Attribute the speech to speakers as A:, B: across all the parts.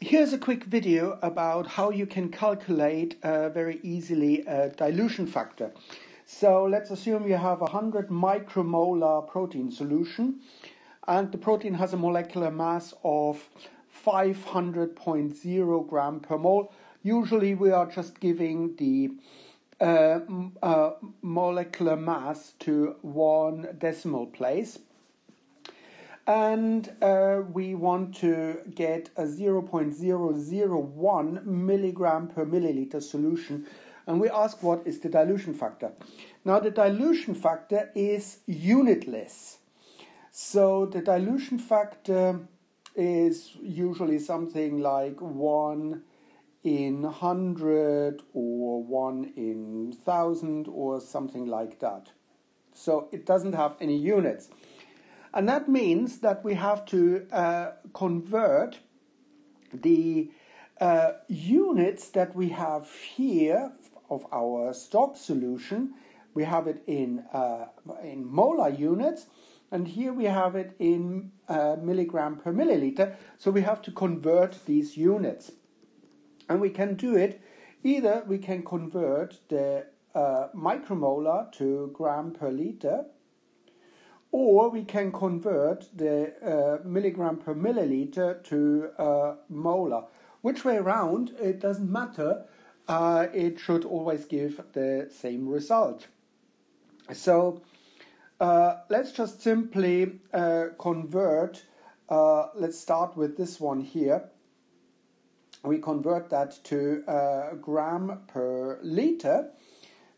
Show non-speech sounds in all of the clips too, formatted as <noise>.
A: Here's a quick video about how you can calculate uh, very easily a dilution factor. So let's assume you have a 100 micromolar protein solution and the protein has a molecular mass of 500.0 gram per mole. Usually we are just giving the uh, uh, molecular mass to one decimal place and uh, we want to get a 0.001 milligram per milliliter solution. And we ask what is the dilution factor? Now the dilution factor is unitless. So the dilution factor is usually something like 1 in 100 or 1 in 1000 or something like that. So it doesn't have any units and that means that we have to uh, convert the uh, units that we have here of our stock solution. We have it in, uh, in molar units, and here we have it in uh, milligram per milliliter. So we have to convert these units. And we can do it either we can convert the uh, micromolar to gram per liter or we can convert the uh, milligram per milliliter to uh, molar. Which way around, it doesn't matter. Uh, it should always give the same result. So uh, let's just simply uh, convert. Uh, let's start with this one here. We convert that to gram per liter.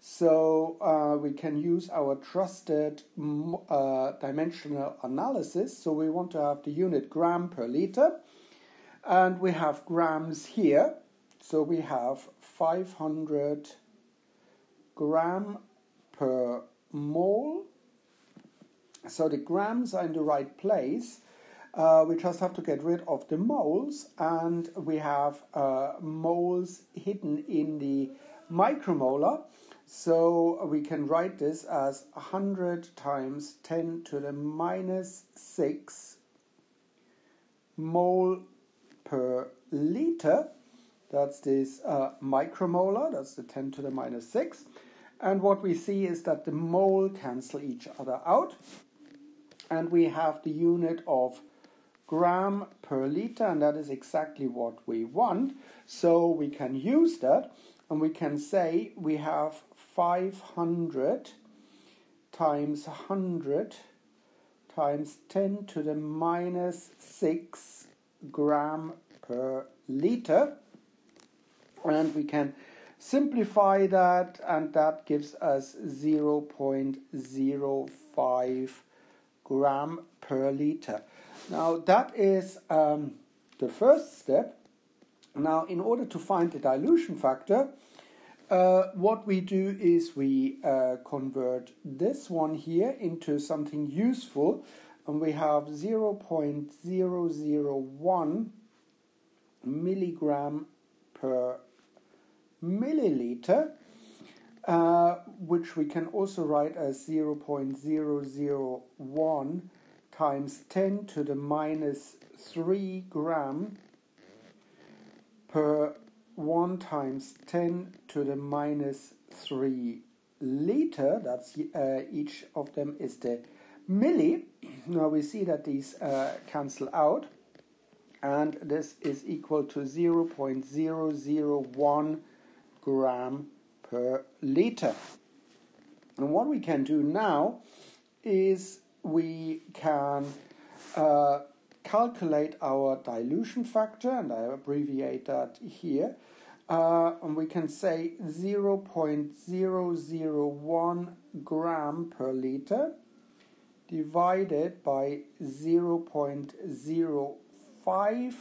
A: So uh, we can use our trusted uh, dimensional analysis. So we want to have the unit gram per liter. And we have grams here. So we have 500 gram per mole. So the grams are in the right place. Uh, we just have to get rid of the moles, and we have uh, moles hidden in the micromolar. So we can write this as 100 times 10 to the minus 6 mole per liter. That's this uh, micromolar, that's the 10 to the minus 6. And what we see is that the mole cancel each other out. And we have the unit of gram per liter, and that is exactly what we want. So we can use that and we can say we have 500 times 100 times 10 to the minus 6 gram per liter. And we can simplify that, and that gives us 0.05 gram per liter. Now, that is um, the first step. Now, in order to find the dilution factor, uh, what we do is we uh, convert this one here into something useful and we have 0.001 milligram per milliliter uh, which we can also write as 0.001 times 10 to the minus 3 gram per 1 times 10 to the minus 3 liter. That's uh, each of them is the milli. <clears throat> Now we see that these uh, cancel out, and this is equal to 0.001 gram per liter. And what we can do now is we can uh, calculate our dilution factor, and I abbreviate that here. Uh, and we can say 0.001 gram per liter divided by 0.05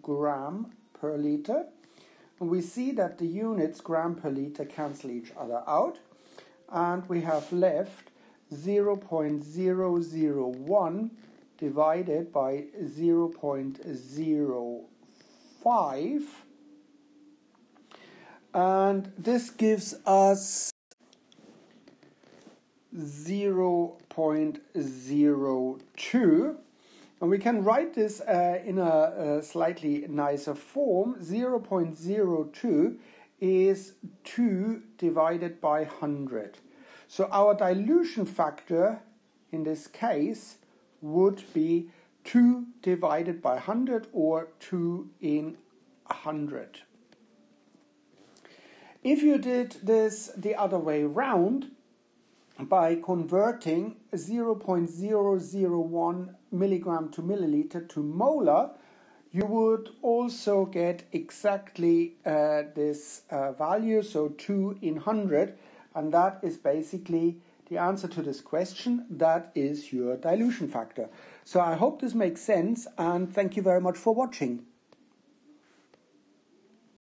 A: gram per liter. And we see that the units gram per liter cancel each other out, and we have left 0.001 divided by 0.05 and this gives us 0.02 And we can write this uh, in a, a, slightly nicer form. 0.02 is 2 divided by 100. So our dilution factor in this case would be 2 divided by 100 or 2 in 100. If you did this the other way round, by converting 0.001 milligram to milliliter to molar, you would also get exactly uh, this uh, value, so 2 in 100, and that is basically the answer to this question. That is your dilution factor. So I hope this makes sense, and thank you very much for watching.